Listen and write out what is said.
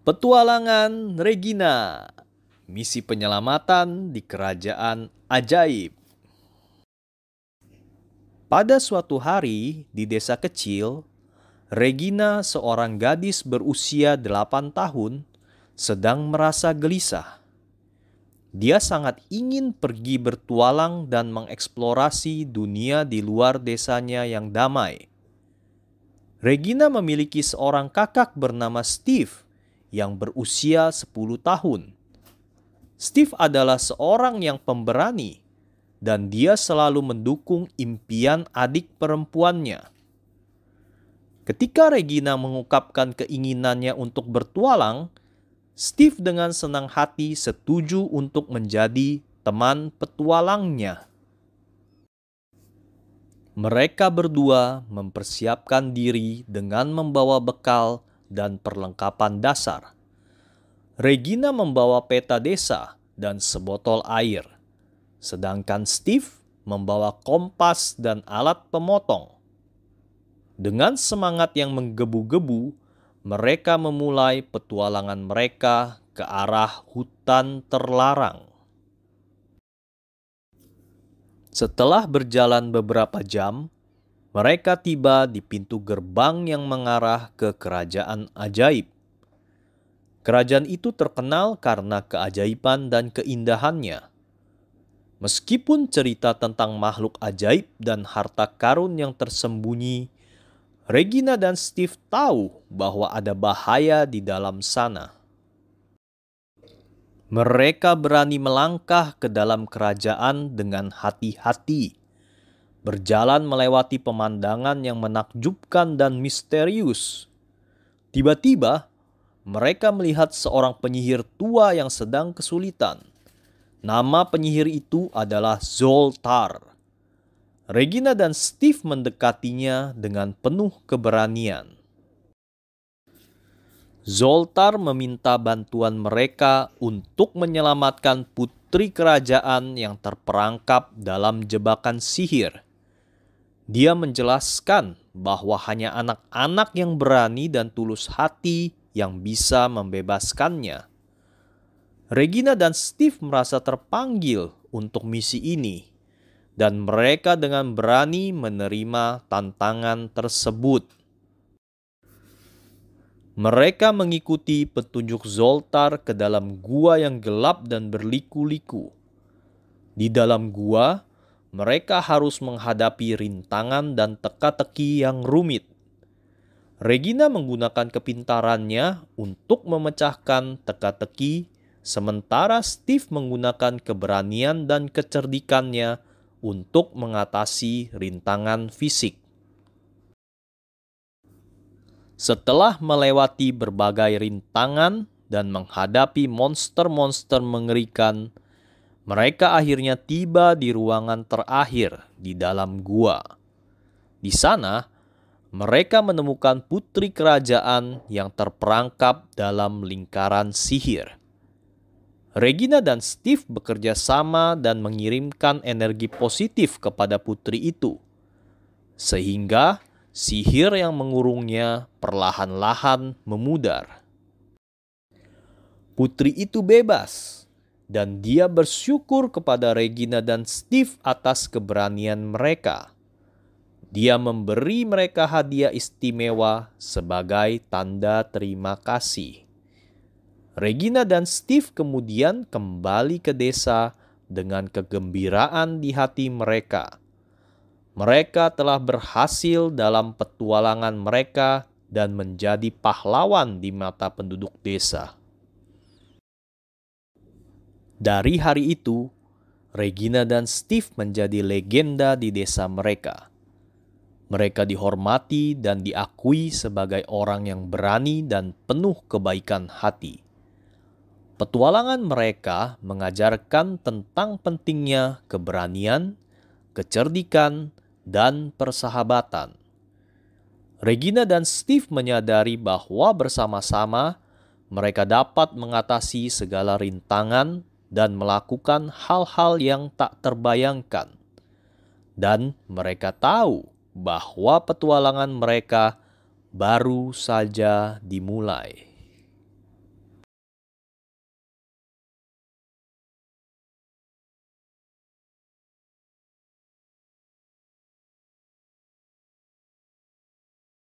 Petualangan Regina Misi penyelamatan di kerajaan ajaib Pada suatu hari di desa kecil, Regina seorang gadis berusia 8 tahun sedang merasa gelisah. Dia sangat ingin pergi bertualang dan mengeksplorasi dunia di luar desanya yang damai. Regina memiliki seorang kakak bernama Steve yang berusia 10 tahun. Steve adalah seorang yang pemberani dan dia selalu mendukung impian adik perempuannya. Ketika Regina mengungkapkan keinginannya untuk bertualang, Steve dengan senang hati setuju untuk menjadi teman petualangnya. Mereka berdua mempersiapkan diri dengan membawa bekal dan perlengkapan dasar. Regina membawa peta desa dan sebotol air, sedangkan Steve membawa kompas dan alat pemotong. Dengan semangat yang menggebu-gebu, mereka memulai petualangan mereka ke arah hutan terlarang. Setelah berjalan beberapa jam, mereka tiba di pintu gerbang yang mengarah ke kerajaan ajaib. Kerajaan itu terkenal karena keajaiban dan keindahannya. Meskipun cerita tentang makhluk ajaib dan harta karun yang tersembunyi, Regina dan Steve tahu bahwa ada bahaya di dalam sana. Mereka berani melangkah ke dalam kerajaan dengan hati-hati, berjalan melewati pemandangan yang menakjubkan dan misterius. Tiba-tiba, mereka melihat seorang penyihir tua yang sedang kesulitan. Nama penyihir itu adalah Zoltar. Regina dan Steve mendekatinya dengan penuh keberanian. Zoltar meminta bantuan mereka untuk menyelamatkan putri kerajaan yang terperangkap dalam jebakan sihir. Dia menjelaskan bahwa hanya anak-anak yang berani dan tulus hati yang bisa membebaskannya. Regina dan Steve merasa terpanggil untuk misi ini, dan mereka dengan berani menerima tantangan tersebut. Mereka mengikuti petunjuk Zoltar ke dalam gua yang gelap dan berliku-liku. Di dalam gua, mereka harus menghadapi rintangan dan teka-teki yang rumit. Regina menggunakan kepintarannya untuk memecahkan teka-teki, sementara Steve menggunakan keberanian dan kecerdikannya untuk mengatasi rintangan fisik. Setelah melewati berbagai rintangan dan menghadapi monster-monster mengerikan, mereka akhirnya tiba di ruangan terakhir di dalam gua. Di sana, mereka menemukan putri kerajaan yang terperangkap dalam lingkaran sihir. Regina dan Steve bekerja sama dan mengirimkan energi positif kepada putri itu, sehingga sihir yang mengurungnya perlahan-lahan memudar. Putri itu bebas, dan dia bersyukur kepada Regina dan Steve atas keberanian mereka dia memberi mereka hadiah istimewa sebagai tanda terima kasih. Regina dan Steve kemudian kembali ke desa dengan kegembiraan di hati mereka. Mereka telah berhasil dalam petualangan mereka dan menjadi pahlawan di mata penduduk desa. Dari hari itu, Regina dan Steve menjadi legenda di desa mereka mereka dihormati dan diakui sebagai orang yang berani dan penuh kebaikan hati. Petualangan mereka mengajarkan tentang pentingnya keberanian, kecerdikan, dan persahabatan. Regina dan Steve menyadari bahwa bersama-sama mereka dapat mengatasi segala rintangan dan melakukan hal-hal yang tak terbayangkan. Dan mereka tahu bahwa petualangan mereka baru saja dimulai.